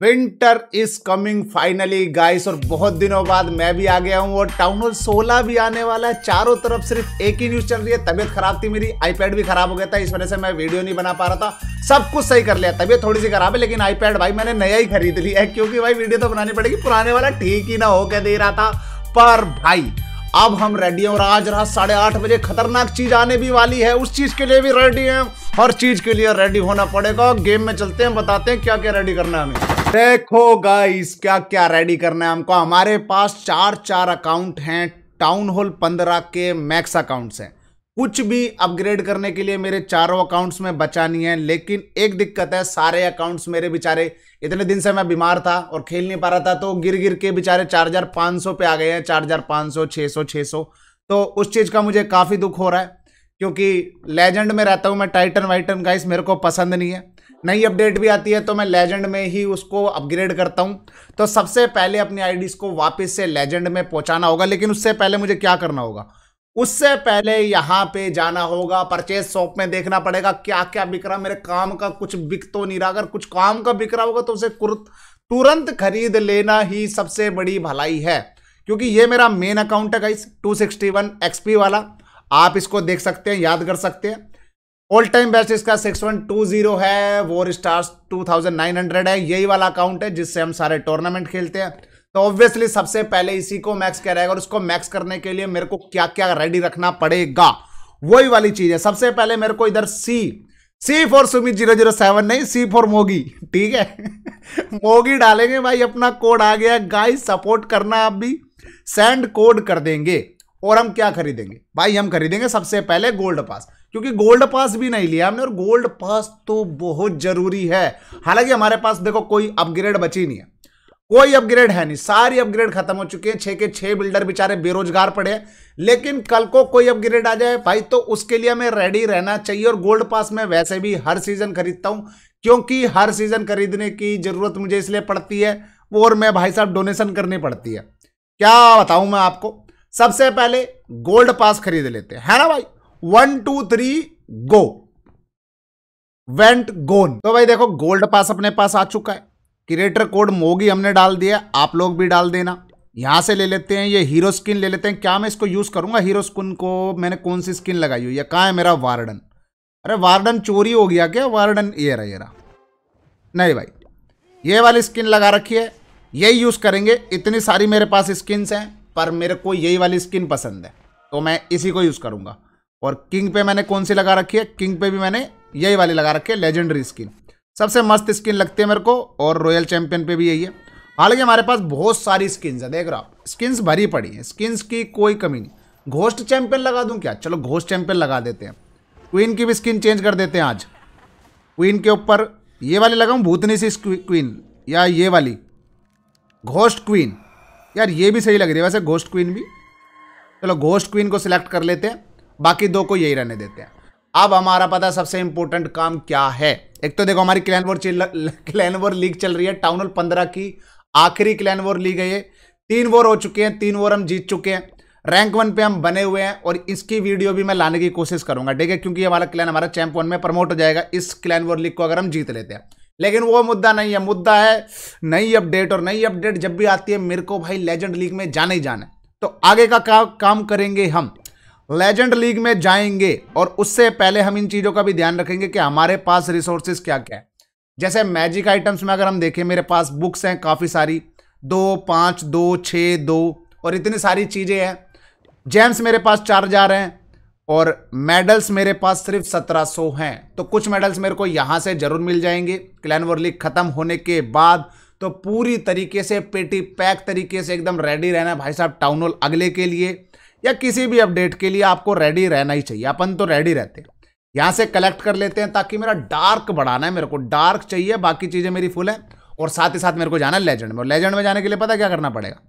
Winter is coming finally guys और बहुत दिनों बाद मैं भी आ गया हूँ और टाउन हॉल सोलह भी आने वाला है। चारों तरफ़ सिर्फ़ एक ही न्यूज़ चल रही है। तबियत खराब थी मेरी आईपैड भी खराब हो गया था, इस वजह से मैं वीडियो नहीं बना पा रहा था। सब कुछ सही कर लिया, तबियत थोड़ी सी खराब है, लेकिन आईपैड भाई मैंने नया ही खरीद लिया है, क्योंकि भाई वीडियो तो बनानी पड़ेगी। पुराने वाला ठीक ही ना हो के दे रहा था। पर भाई, अब हम रेडी हैं और आज रात साढ़े आठ बजे खतरनाक चीज़ आने भी वाली है। उस चीज़ के लिए भी रेडी हैं। हर चीज़ के लिए रेडी होना पड़ेगा। गेम में चलते हैं, बताते हैं क्या क्या रेडी करना है हमें। देखो गाइस क्या क्या रेडी करना है हमको। हमारे पास चार चार अकाउंट हैं। टाउन हॉल पंद्रह के मैक्स अकाउंट्स हैं। कुछ भी अपग्रेड करने के लिए मेरे चारों अकाउंट्स में बचा नहीं है, लेकिन एक दिक्कत है, सारे अकाउंट्स मेरे बेचारे, इतने दिन से मैं बीमार था और खेल नहीं पा रहा था तो गिर गिर के बेचारे चार हज़ार पाँच सौ पे आ गए हैं, चार हज़ार पाँच सौ छः सौ छः सौ। तो उस चीज़ का मुझे काफ़ी दुख हो रहा है, क्योंकि लेजेंड में रहता हूँ मैं टाइटन वाइटन गाइस मेरे को पसंद नहीं है। नई अपडेट भी आती है तो मैं लेजेंड में ही उसको अपग्रेड करता हूँ। तो सबसे पहले अपनी आईडीज को वापस से लेजेंड में पहुंचाना होगा, लेकिन उससे पहले मुझे क्या करना होगा? उससे पहले यहाँ पे जाना होगा परचेज शॉप में देखना पड़ेगा क्या क्या बिक रहा, मेरे काम का कुछ बिक तो नहीं रहा। अगर कुछ काम का बिक रहा होगा तो उसे तुरंत खरीद लेना ही सबसे बड़ी भलाई है। क्योंकि ये मेरा मेन अकाउंट है गाइस 261 एक्सपी वाला। आप इसको देख सकते हैं, याद कर सकते हैं। ऑल टाइम बेस्ट इसका 6120 है वोर स्टार्स 2900 है, यही वाला अकाउंट है जिससे हम सारे टूर्नामेंट खेलते हैं। तो ऑब्वियसली सबसे पहले इसी को मैक्स कराएगा और उसको मैक्स करने के लिए मेरे को क्या क्या रेडी रखना पड़ेगा। वही वाली चीज़ है। सबसे पहले मेरे को इधर C C for Sumit zero zero seven नहीं सी फॉर मोगी ठीक है? मोगी डालेंगे भाई, अपना कोड आ गया। गाइस सपोर्ट करना आप भी। सेंड कोड कर देंगे। और हम क्या खरीदेंगे? भाई, हम खरीदेंगे सबसे पहले गोल्ड पास क्योंकि गोल्ड पास भी नहीं लिया हमने और गोल्ड पास तो बहुत ज़रूरी है। हालाँकि हमारे पास देखो कोई अपग्रेड बची नहीं है। कोई अपग्रेड है नहीं। सारी अपग्रेड खत्म हो चुके हैं। छह के छह बिल्डर बेचारे बेरोजगार पड़े लेकिन कल को कोई अपग्रेड आ जाए, भाई तो उसके लिए हमें रेडी रहना चाहिए और गोल्ड पास में वैसे भी हर सीज़न खरीदता हूँ। क्योंकि हर सीज़न खरीदने की ज़रूरत मुझे इसलिए पड़ती है और मैं भाई साहब डोनेशन करनी पड़ती है। क्या बताऊँ मैं आपको? सबसे पहले गोल्ड पास खरीद लेते हैं। है ना भाई? One two three go went gone तो भाई देखो गोल्ड पास अपने पास आ चुका है। क्रिएटर कोड मोगी हमने डाल दिया आप लोग भी डाल देना। यहाँ से ले लेते हैं, ये हीरो स्किन ले लेते हैं। क्या मैं इसको यूज़ करूँगा हीरो स्किन को? मैंने कौन सी स्किन लगाई हुई है? कहाँ है मेरा वार्डन अरे वार्डन चोरी हो गया क्या? वार्डन ये रहा ये रहा। नहीं भाई, ये वाली स्किन लगा रखी है। यही यूज़ करेंगे। इतनी सारी मेरे पास स्किन्स हैं, पर मेरे को यही वाली स्किन पसंद है। तो मैं इसी को यूज़ करूँगा। और किंग पे मैंने कौन सी लगा रखी है? किंग पे भी मैंने यही वाली लगा रखी है लेजेंडरी स्किन सबसे मस्त स्किन लगती है मेरे को, और रॉयल चैंपियन पे भी यही है। हालाँकि हमारे पास बहुत सारी स्किन्स है, देख रहा स्किन्स भरी पड़ी हैं स्किन्स की कोई कमी नहीं। घोस्ट चैंपियन लगा दूँ क्या? चलो घोस्ट चैंपियन लगा देते हैं। क्वीन की भी स्किन चेंज कर देते हैं आज। क्वीन के ऊपर ये वाली लगाऊँ, भूतनी सी क्वीन या ये वाली। घोस्ट क्वीन यार ये भी सही लग रही है, वैसे घोस्ट क्वीन भी। चलो घोस्ट क्वीन को सिलेक्ट कर लेते हैं। बाकी दो को यही रहने देते हैं। अब हमारा पता सबसे इंपॉर्टेंट काम क्या है? एक तो देखो हमारी क्लैन वॉर क्लैन लीग चल रही है टाउन हॉल पंद्रह की आखिरी क्लैन लीग है ये। तीन वॉर हो चुके हैं तीन वॉर हम जीत चुके हैं। रैंक वन पे हम बने हुए हैं और इसकी वीडियो भी मैं लाने की कोशिश करूँगा ठीक है? क्योंकि हमारा क्लैन हमारा चैंप वन में प्रमोट हो जाएगा इस क्लैन वॉर लीग को अगर हम जीत लेते हैं। लेकिन वो मुद्दा नहीं है मुद्दा है नई अपडेट और नई अपडेट जब भी आती है मेरे को भाई लेजेंड लीग में जाना ही जाना तो आगे का, काम करेंगे हम? लेजेंड लीग में जाएँगे और उससे पहले हम इन चीज़ों का भी ध्यान रखेंगे कि हमारे पास रिसोर्सेज क्या क्या है। जैसे मैजिक आइटम्स में अगर हम देखें, मेरे पास बुक्स हैं काफ़ी सारी। दो, पाँच, दो छः दो, और इतनी सारी चीज़ें हैं। जेम्स मेरे पास चार हज़ार हैं और मेडल्स मेरे पास सिर्फ़ सत्रह सौ हैं। तो कुछ मेडल्स मेरे को यहाँ से ज़रूर मिल जाएँगे। क्लैनवर लीग ख़त्म होने के बाद तो पूरी तरीके से पेटी पैक तरीके से एकदम रेडी रहना भाई साहब टाउन हॉल अगले के लिए। या किसी भी अपडेट के लिए आपको रेडी रहना ही चाहिए। अपन तो रेडी रहते हैं। यहाँ से कलेक्ट कर लेते हैं ताकि मेरा डार्क बढ़ाना है मेरे को। डार्क चाहिए, बाकी चीज़ें मेरी फुल है और साथ ही साथ मेरे को जाना है लेजेंड में। और लेजेंड में जाने के लिए पता क्या करना पड़ेगा?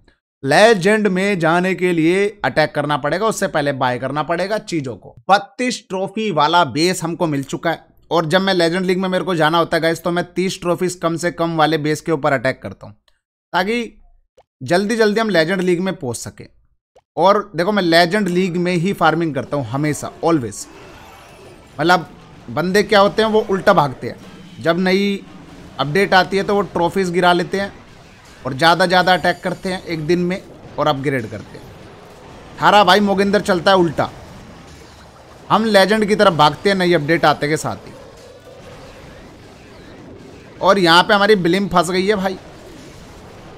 लेजेंड में जाने के लिए अटैक करना पड़ेगा, उससे पहले बाय करना पड़ेगा चीज़ों को। बत्तीस ट्रॉफी वाला बेस हमको मिल चुका है। और जब मैं लेजेंड लीग में मेरे को जाना होता है तो मैं तीस ट्रॉफीज कम से कम वाले बेस के ऊपर अटैक करता हूँ। ताकि जल्दी जल्दी हम लेजेंड लीग में पहुँच सके। और देखो मैं लेजेंड लीग में ही फ़ार्मिंग करता हूँ हमेशा ऑलवेज मतलब बंदे क्या होते हैं, वो उल्टा भागते हैं। जब नई अपडेट आती है तो वो ट्रॉफीज़ गिरा लेते हैं और ज़्यादा ज़्यादा अटैक करते हैं एक दिन में और अपग्रेड करते हैं। थारा भाई मोगिंदर चलता है उल्टा। हम लेजेंड की तरफ़ भागते हैं नई अपडेट आते के साथ ही। और यहाँ पे हमारी बिलिम फंस गई है भाई।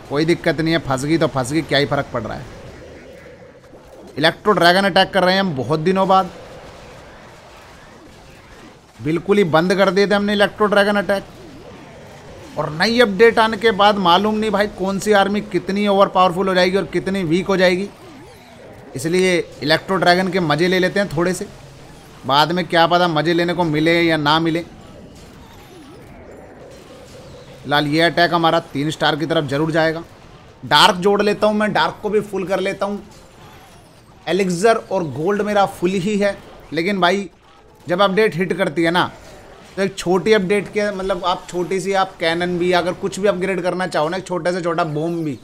कोई दिक्कत नहीं है, फंस गई तो फंस गई, क्या ही फ़र्क पड़ रहा है। इलेक्ट्रो ड्रैगन अटैक कर रहे हैं हम बहुत दिनों बाद। बिल्कुल ही बंद कर दिए थे हमने इलेक्ट्रो ड्रैगन अटैक। और नई अपडेट आने के बाद मालूम नहीं भाई कौन सी आर्मी कितनी ओवर पावरफुल हो जाएगी और कितनी वीक हो जाएगी। इसलिए इलेक्ट्रो ड्रैगन के मज़े ले लेते हैं थोड़े से। बाद में क्या पता मज़े लेने को मिले या ना मिले। फ़िलहाल ये अटैक हमारा तीन स्टार की तरफ़ ज़रूर जाएगा। डार्क जोड़ लेता हूँ मैं, डार्क को भी फुल कर लेता हूँ। एलिक्जर और गोल्ड मेरा फुल ही है। लेकिन भाई, जब अपडेट हिट करती है ना तो एक छोटी अपडेट के मतलब आप छोटी सी, आप कैनन भी, अगर कुछ भी अपग्रेड करना चाहो ना, एक छोटे से छोटा बोम भी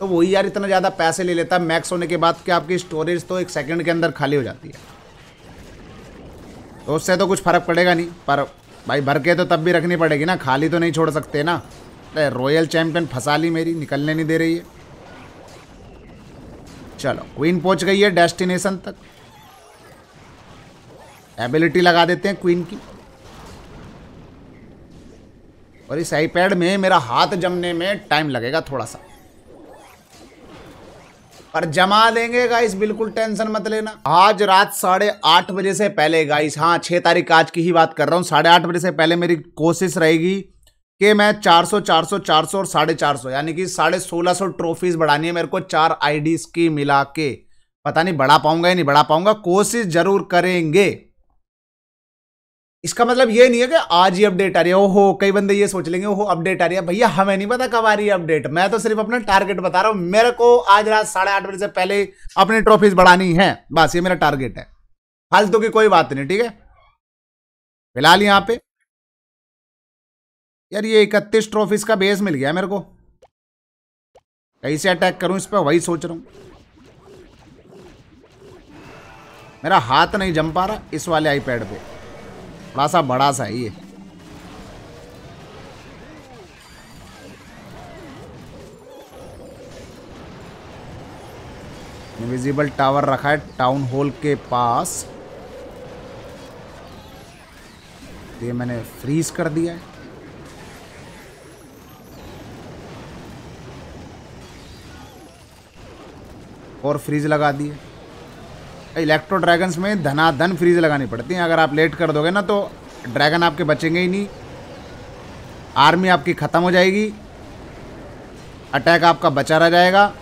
तो वही यार इतना ज़्यादा पैसे ले लेता है मैक्स होने के बाद कि आपकी स्टोरेज तो एक सेकंड के अंदर खाली हो जाती है। तो उससे तो कुछ फ़र्क पड़ेगा नहीं, पर भाई, भर के तो तब भी रखनी पड़ेगी ना, खाली तो नहीं छोड़ सकते ना। अरे रॉयल चैम्पियन फंसा ली मेरी, निकलने नहीं दे रही है। चलो क्वीन पहुँच गई है डेस्टिनेशन तक। एबिलिटी लगा देते हैं क्वीन की। और इस आईपैड में मेरा हाथ जमने में टाइम लगेगा थोड़ा सा पर जमा देंगे गाइस बिल्कुल टेंशन मत लेना। आज रात साढ़े आठ बजे से पहले गाइस हाँ छह तारीख आज की ही बात कर रहा हूँ, साढ़े आठ बजे से पहले मेरी कोशिश रहेगी कि मैं 400 400 400 और साढ़े चार सौ, यानी कि साढ़े सोलह सौ ट्रॉफीज बढ़ानी है मेरे को चार आईडीज की मिला के। पता नहीं बढ़ा पाऊँगा या नहीं बढ़ा पाऊँगा, कोशिश ज़रूर करेंगे। इसका मतलब ये नहीं है कि आज ही अपडेट आ रही है। ओहो, कई बंदे ये सोच लेंगे, ओहो, अपडेट आ रही है। भैया, हमें नहीं पता कब आ रही है अपडेट। मैं तो सिर्फ़ अपना टारगेट बता रहा हूँ। मेरे को आज रात साढ़े आठ बजे से पहले अपनी ट्रॉफीज बढ़ानी है। बस, ये मेरा टारगेट है। फालतू की कोई बात नहीं, ठीक है? फ़िलहाल यहाँ पे यार, ये इकतीस ट्रॉफीज का बेस मिल गया मेरे को। कैसे अटैक करूँ इस पर वही सोच रहा हूँ। मेरा हाथ नहीं जम पा रहा इस वाले आईपैड पे। थोड़ा सा बड़ा सा है ये। इनविजिबल टावर रखा है टाउन हॉल के पास। ये मैंने फ्रीज कर दिया है। और फ्रीज लगा दिए। इलेक्ट्रो ड्रैगन्स में धनाधन फ्रीज लगानी पड़ती है। अगर आप लेट कर दोगे ना तो ड्रैगन आपके बचेंगे ही नहीं। आर्मी आपकी ख़त्म हो जाएगी। अटैक आपका बचा रह जाएगा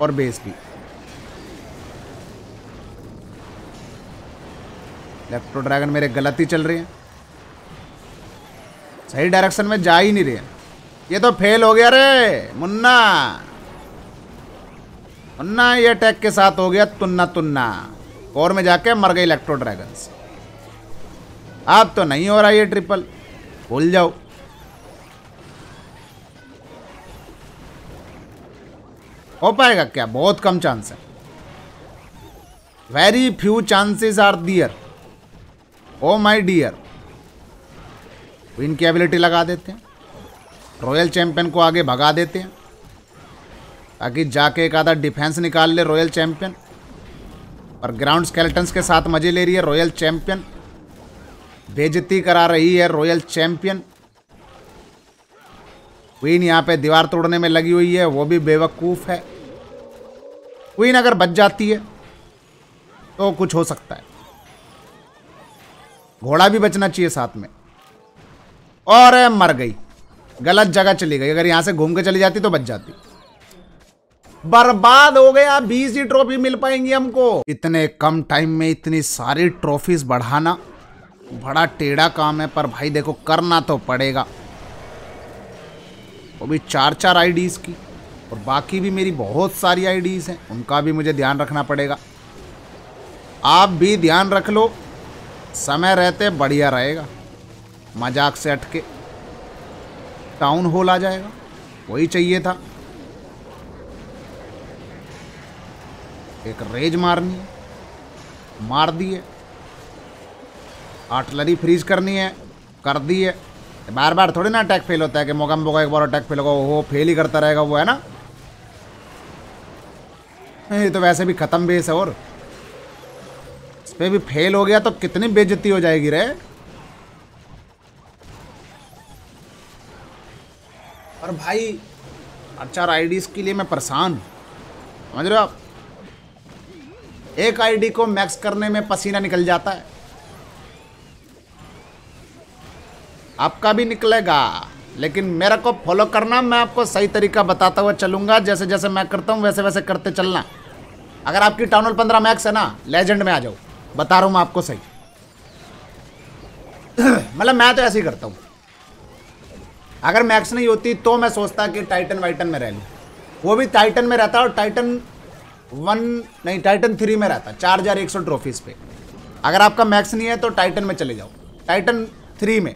और बेस भी। इलेक्ट्रो ड्रैगन मेरे गलत ही चल रहे हैं। सही डायरेक्शन में जा ही नहीं रहे ये तो फेल हो गया रे, मुन्ना। मुन्ना ये अटैक के साथ हो गया तुन्ना तुन्ना। कोर में जाके मर गए इलेक्ट्रो ड्रैगन्स अब तो नहीं हो रहा ये ट्रिपल भूल जाओ। हो पाएगा क्या? बहुत कम चांस है। Very few chances are there oh my dear इनकी एबिलिटी लगा देते हैं। रॉयल चैंपियन को आगे भगा देते हैं। ताकि जाके एक आधा डिफेंस निकाल ले रॉयल चैंपियन और ग्राउंड स्केलेटन्स के साथ मज़े ले रही है रॉयल चैंपियन बेजती करा रही है रॉयल चैंपियन क्वीन यहाँ पे दीवार तोड़ने में लगी हुई है, वो भी बेवकूफ़ है। क्वीन अगर बच जाती है तो कुछ हो सकता है। घोड़ा भी बचना चाहिए साथ में। और मर गई। गलत जगह चली गई। अगर यहाँ से घूम के चली जाती तो बच जाती। बर्बाद हो गया, बीस ही ट्रॉफी मिल पाएँगी हमको। इतने कम टाइम में इतनी सारी ट्रॉफीज बढ़ाना, बड़ा टेढ़ा काम है, पर भाई देखो, करना तो पड़ेगा। वो भी चार चार आईडीज की, और बाकी भी मेरी बहुत सारी आईडीज हैं, उनका भी मुझे ध्यान रखना पड़ेगा। आप भी ध्यान रख लो, समय रहते बढ़िया रहेगा। मज़ाक से अटके टाउन हॉल आ जाएगा, वही चाहिए था। एक रेज मारनी है, मार दिए आर्टलरी फ्रीज करनी है, कर दी है। बार बार थोड़ी ना अटैक फेल होता है कि मोगम्बो का एक बार अटैक फेल होगा वो फेल ही करता रहेगा वो, है ना? ये तो वैसे भी खत्म बेस है और। इस पे भी फेल हो गया तो कितनी बेजती हो जाएगी रे? और भाई अच्छा आईडीज के लिए मैं परेशान समझ रहे हो आप? एक आईडी को मैक्स करने में पसीना निकल जाता है। आपका भी निकलेगा, लेकिन मेरे को फॉलो करना, मैं आपको सही तरीका बताता हुआ चलूँगा, जैसे जैसे मैं करता हूँ, वैसे वैसे करते चलना। अगर आपकी टाउनल पंद्रह मैक्स है ना लेजेंड में आ जाओ, बता रहा हूँ मैं आपको सही। मतलब मैं तो ऐसे ही करता हूँ। अगर मैक्स नहीं होती तो मैं सोचता कि टाइटन वाइटन में रह लूँ। वो भी टाइटन में रहता और टाइटन वन, नहीं टाइटन थ्री में रहता, चार हज़ार एक सौ ट्रॉफीज पे। अगर आपका मैक्स नहीं है तो टाइटन में चले जाओ। टाइटन थ्री में,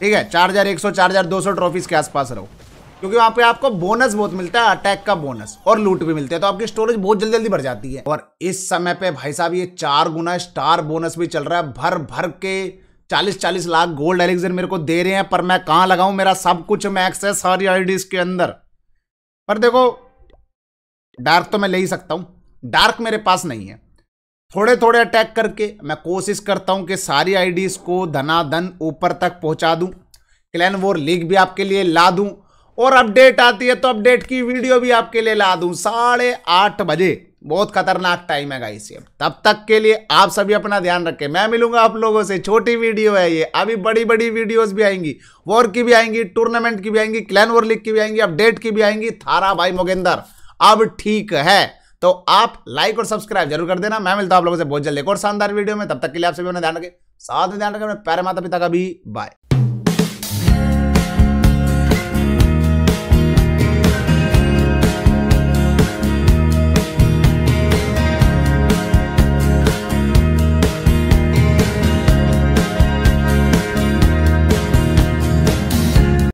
ठीक है? चार हज़ार एक सौ, चार हज़ार दो सौ ट्रॉफीज के आसपास रहो। क्योंकि वहाँ पे आपको बोनस बहुत मिलता है अटैक का बोनस और लूट भी मिलते हैं तो आपकी स्टोरेज बहुत जल्दी जल्दी बढ़ जाती है। और इस समय पे भाई साहब, ये चार गुना स्टार बोनस भी चल रहा है भर भर के चालीस चालीस लाख गोल्ड एलिक्सर मेरे को दे रहे हैं, पर मैं कहाँ लगाऊँ? मेरा सब कुछ मैक्स है सारी आईडीज के अंदर। पर देखो डार्क तो मैं ले ही सकता हूँ। डार्क मेरे पास नहीं है। थोड़े थोड़े अटैक करके मैं कोशिश करता हूँ कि सारी आईडीज को धनाधन ऊपर तक पहुँचा दूँ। क्लैन वोर लीग भी आपके लिए ला दूँ और अपडेट आती है तो अपडेट की वीडियो भी आपके लिए ला दूँ। साढ़े आठ बजे। बहुत खतरनाक टाइम है गाइस ये। तब तक के लिए आप सभी अपना ध्यान रखें। मैं मिलूँगा आप लोगों से। छोटी वीडियो है ये। अभी बड़ी बड़ी वीडियोस भी आएँगी। वॉर की भी आएँगी टूर्नामेंट की भी आएँगी क्लैन वॉर लीग की भी आएँगी अपडेट की भी आएँगी। थारा भाई मोगेंदर। अब ठीक है। तो आप लाइक और सब्सक्राइब ज़रूर कर देना। मैं मिलता हूँ आप लोगों से बहुत जल्द एक और शानदार वीडियो में। तब तक के लिए आप सभी ध्यान रखें। साथ में ध्यान रखें प्यारे माता पिता का भी। बाय